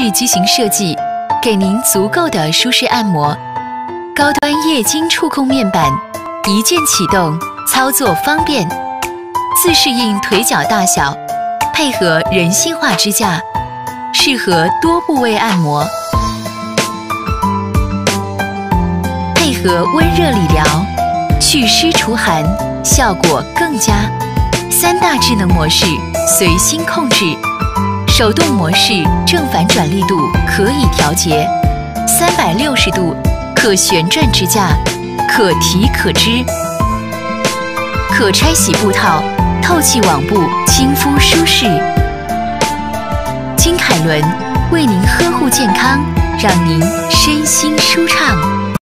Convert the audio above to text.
式机型设计，给您足够的舒适按摩。高端液晶触控面板，一键启动，操作方便。自适应腿脚大小，配合人性化支架，适合多部位按摩。配合温热理疗，祛湿除寒，效果更佳。三大智能模式随心控制，手动模式正反转力度可以调节，三百六十度可旋转支架，可提可支，可拆洗布套，透气网布，亲肤舒适。金凯伦为您呵护健康，让您身心舒畅。